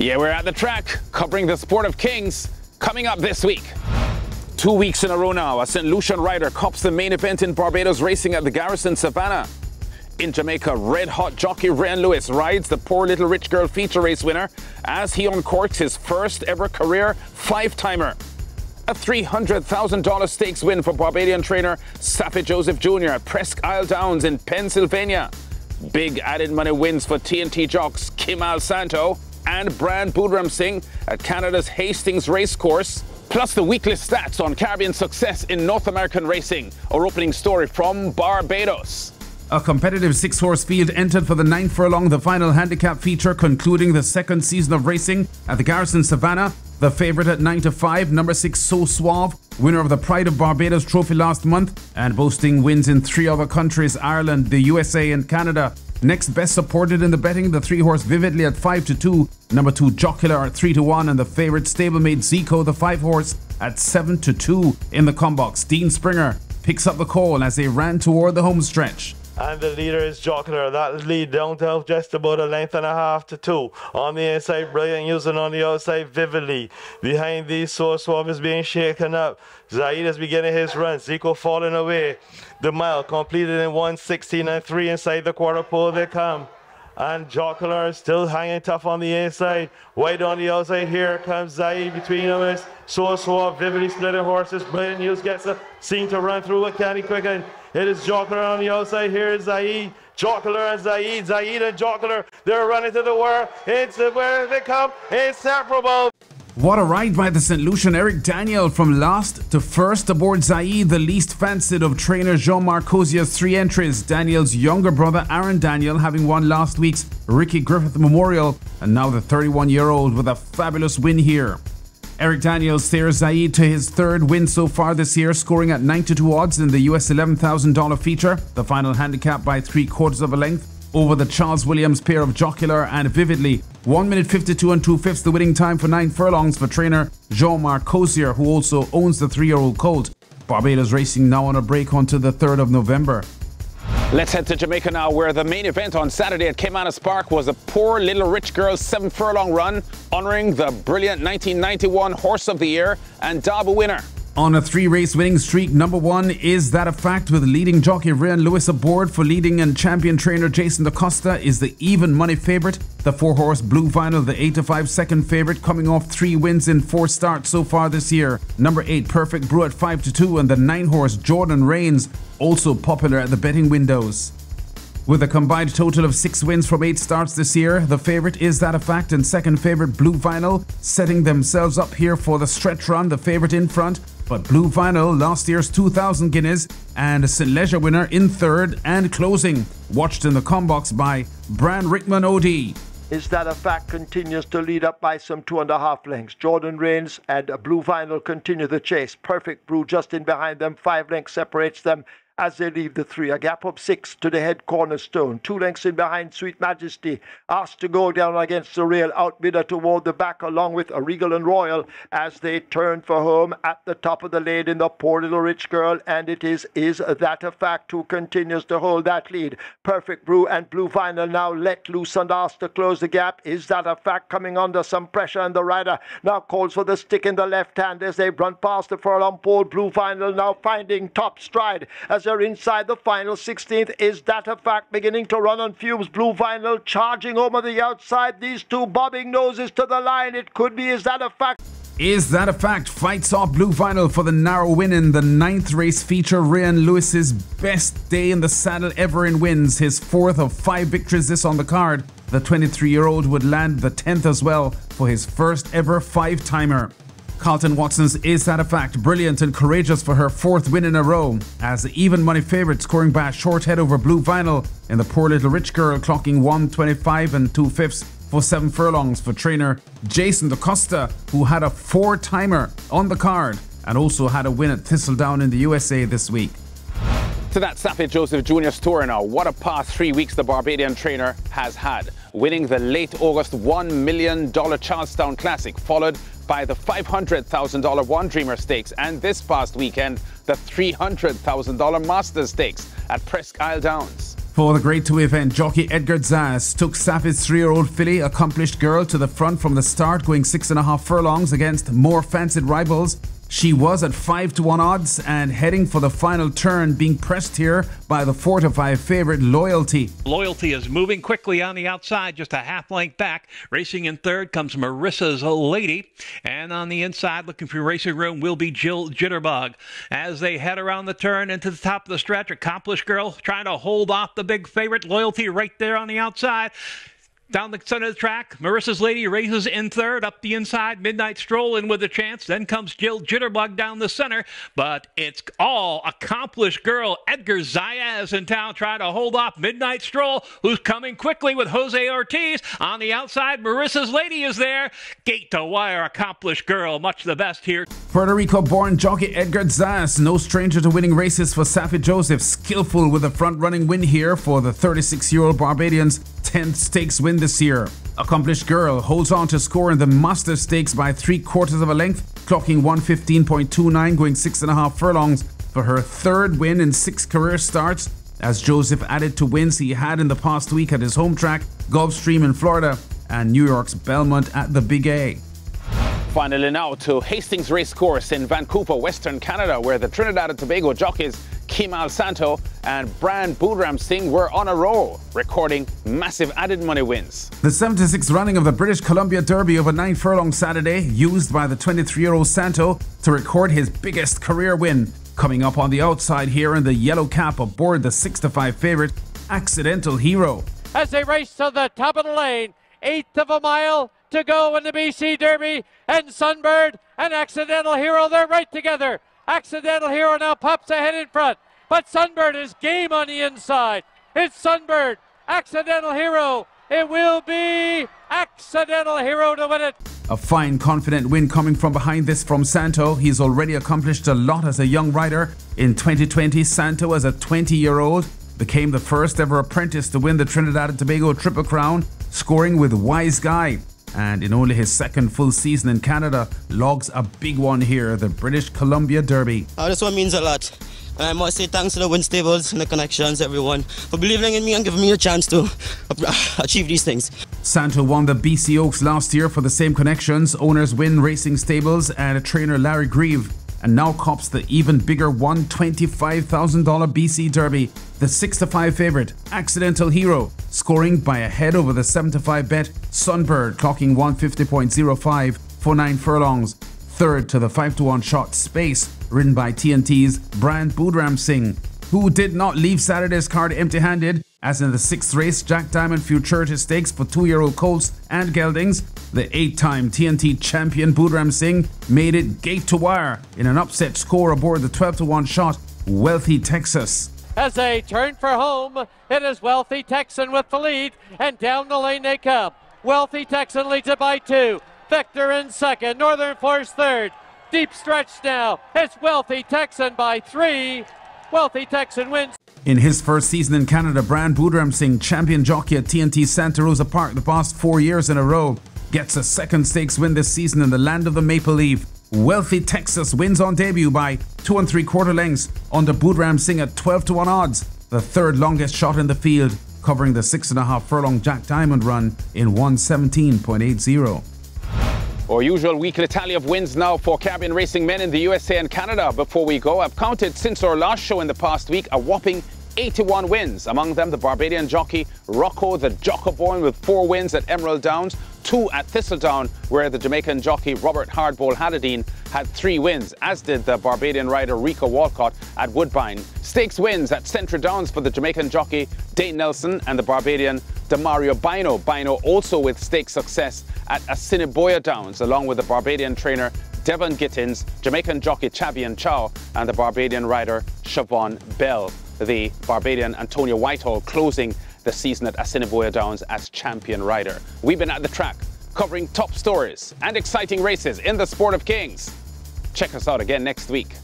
Yeah, we're at the track covering the sport of kings coming up this week. Two weeks in a row now, a St. Lucian rider cops the main event in Barbados racing at the Garrison Savannah. In Jamaica, red hot jockey Reyan Lewis rides the Poor Little Rich Girl feature race winner as he uncorks his first ever career five timer. A $300,000 stakes win for Barbadian trainer Saffie Joseph Jr. at Presque Isle Downs in Pennsylvania. Big added money wins for T&T jocks Kimal Santo and Brian Boodramsingh at Canada's Hastings Racecourse. Plus the weekly stats on Caribbean success in North American racing. Our opening story from Barbados. A competitive six horse field entered for the ninth furlong, the final handicap feature concluding the second season of racing at the Garrison Savannah. The favourite at 9 to 5, number 6 So Suave, winner of the Pride of Barbados trophy last month, and boasting wins in three other countries Ireland, the USA, and Canada. Next best supported in the betting, the three horse Vividly at 5 to 2, number 2 Jocular at 3 to 1, and the favourite stablemate Zico, the 5 horse, at 7 to 2 in the combox. Dean Springer picks up the call as they ran toward the home stretch. And the leader is Jocular. That lead down to just about a length and a half to two. On the inside, Brilliant using on the outside vividly. Behind these, So Suave is being shaken up. Zaid is beginning his run. Zico falling away. The mile completed in 116 and 3 inside the quarter pole they come. And Jocular still hanging tough on the inside. White on the outside. Here comes Zaid between them. Is so vividly splitting horses. Brilliant News gets a seem to run through with Candy Quicken. It is Jocular on the outside. Here is Zaid. Jocular and Zaid. Zaid and Jocular. They're running to the wire. It's where they come. Inseparable. What a ride by the St. Lucian Eric Daniel from last to first aboard Zaid, the least fancied of trainer Jean-Marc Cozier's three entries. Daniel's younger brother Aaron Daniel having won last week's Ricky Griffith Memorial and now the 31-year-old with a fabulous win here. Eric Daniels steers Zaid to his third win so far this year, scoring at 92 odds in the US $11,000 feature, the final handicap by three quarters of a length over the Charles Williams pair of Jocular and Vividly. 1 minute 52 and 2 fifths the winning time for 9 furlongs for trainer Jean-Marc Cozier, who also owns the 3-year-old colt. Barbados Racing now on a break until the 3rd of November. Let's head to Jamaica now, where the main event on Saturday at Caymanas Park was a poor little rich girl's seven furlong run, honouring the brilliant 1991 Horse of the Year and Derby winner. On a three race winning streak, number one is that a fact with leading jockey Reyan Lewis aboard for leading and champion trainer Jason DaCosta is the even money favourite. The four horse Blue Vinyl, the 8 to 5 second favourite, coming off three wins in four starts so far this year. Number 8 Perfect Brew at 5 to 2, and the 9 horse Jordan Reigns, also popular at the betting windows. With a combined total of six wins from eight starts this year, the favourite is that a fact and second favourite Blue Vinyl setting themselves up here for the stretch run, the favourite in front. But Blue Vinyl, last year's 2000 Guineas and St. Leger winner in third and closing. Watched in the combox by Bran Rickman OD. Is that a fact continues to lead up by some two and a half lengths. Jordan Reigns and Blue Vinyl continue the chase. Perfect Brew just in behind them. Five lengths separates them as they leave the three. A gap of six to the head cornerstone. Two lengths in behind Sweet Majesty. Asked to go down against the rail. Outbidder toward the back along with a Regal and Royal as they turn for home at the top of the lane in the poor little rich girl. And it is is that a fact who continues to hold that lead. Perfect Brew and Blue Vinyl now let loose and asked to close the gap. Is that a fact coming under some pressure and the rider now calls for the stick in the left hand as they run past the furlong pole. Blue Vinyl now finding top stride as inside the final 16th. Is that a fact beginning to run on fumes? Blue Vinyl charging over the outside. These two bobbing noses to the line. It could be. Is that a fact? Is that a fact? Fights off Blue Vinyl for the narrow win in the ninth race feature. Reyan Lewis's best day in the saddle ever in wins. His fourth of five victories this on the card. The 23 year old would land the 10th as well for his first ever five timer. Carlton Watson's Is That a Fact? Brilliant and courageous for her fourth win in a row. As the even money favourite scoring by a short head over Blue Vinyl in the Poor Little Rich Girl clocking 125 and 2 fifths for seven furlongs for trainer Jason DaCosta, who had a four timer on the card and also had a win at Thistledown in the USA this week. To that Saffie Joseph Jr. story now. What a past three weeks the Barbadian trainer has had, winning the late August $1 million Charlestown Classic, followed by the $500,000 One Dreamer Stakes and this past weekend, the $300,000 Masters Stakes at Presque Isle Downs. For the Grade 2 event, jockey Edgar Zayas took Saffie's three-year-old filly, accomplished girl, to the front from the start, going six and a half furlongs against more fancied rivals. She was at 5 to 1 odds and heading for the final turn, being pressed here by the 4 to 5 favorite Loyalty. Loyalty is moving quickly on the outside, just a half length back. Racing in third comes Marissa's Lady. And on the inside, looking for racing room, will be Jill Jitterbug. As they head around the turn into the top of the stretch, Accomplished Girl trying to hold off the big favorite. Loyalty right there on the outside. Down the center of the track, Marissa's Lady races in third, up the inside. Midnight Stroll in with a chance. Then comes Jill Jitterbug down the center. But it's all accomplished girl Edgar Zayas in town trying to hold off Midnight Stroll, who's coming quickly with Jose Ortiz. On the outside, Marissa's Lady is there. Gate to wire, accomplished girl. Much the best here. Puerto Rico born jockey Edgar Zayas, no stranger to winning races for Saffie Joseph. Skillful with a front running win here for the 36 year old Barbadian's 10th stakes win this year. Accomplished Girl holds on to score in the Master Stakes by three quarters of a length, clocking 115.29, going six and a half furlongs for her third win in six career starts. As Joseph added to wins he had in the past week at his home track, Gulfstream in Florida, and New York's Belmont at the Big A. Finally now to Hastings Racecourse in Vancouver, Western Canada, where the Trinidad and Tobago jockeys Kimal Santo and Brian Boodramsingh were on a roll, recording massive added money wins. The 76th running of the British Columbia Derby over nine furlong Saturday, used by the 23-year-old Santo to record his biggest career win. Coming up on the outside here in the yellow cap aboard the 6-5 favourite, Accidental Hero. As they race to the top of the lane, eighth of a mile, to go in the BC Derby, and Sunbird and Accidental Hero, they're right together. Accidental Hero now pops ahead in front, but Sunbird is game on the inside. It's Sunbird, Accidental Hero. It will be Accidental Hero to win it. A fine, confident win coming from behind this from Santo. He's already accomplished a lot as a young rider. In 2020, Santo, as a 20 year old, became the first ever apprentice to win the Trinidad and Tobago Triple Crown, scoring with Wise Guy and in only his second full season in Canada, logs a big one here, the British Columbia Derby. Oh, this one means a lot. And I must say thanks to the Win Stables and the connections, everyone, for believing in me and giving me a chance to uh, achieve these things. Santo won the BC Oaks last year for the same connections, owners Win Racing Stables and trainer Larry Grieve and now cops the even bigger $125,000 BC Derby. The 6 5 favourite, Accidental Hero, scoring by a head over the 7 5 bet, Sunbird clocking 150.05 for 9 furlongs. Third to the 5 1 shot, Space, ridden by TNT's Brian Boodramsingh, who did not leave Saturday's card empty handed as in the sixth race, Jack Diamond Futurity Stakes for two-year-old colts and geldings, the eight-time TNT champion Boodramsingh made it gate to wire in an upset score aboard the 12-1 shot Wealthy Texan. As they turn for home, it is Wealthy Texan with the lead, and down the lane they come. Wealthy Texan leads it by two. Vector in second, Northern Force third. Deep stretch now. It's Wealthy Texan by three. Wealthy Texan wins. In his first season in Canada, Brian Boodramsingh, champion jockey at TNT Santa Rosa Park the past four years in a row, gets a second stakes win this season in the land of the Maple Leaf. Wealthy Texan wins on debut by two and three quarter lengths under Boodramsingh at 12 to 1 odds, the third longest shot in the field, covering the six and a half furlong Jack Diamond run in 117.80. Our usual weekly tally of wins now for Caribbean racing men in the USA and Canada. Before we go, I've counted since our last show in the past week a whopping 81 wins. Among them, the Barbadian jockey Rocco the Jocker born with four wins at Emerald Downs, two at Thistledown, where the Jamaican jockey Robert Hardball Haddadine had three wins, as did the Barbadian rider Rico Walcott at Woodbine. Stakes wins at Central Downs for the Jamaican jockey Dane Nelson and the Barbadian Demario Bino. Bino also with stakes success at Assiniboia Downs, along with the Barbadian trainer Devon Gittins, Jamaican jockey Chavian Chow, and the Barbadian rider Siobhan Bell. The Barbadian Antonio Whitehall closing the season at Assiniboia Downs as champion rider. We've been at the track covering top stories and exciting races in the sport of kings. Check us out again next week.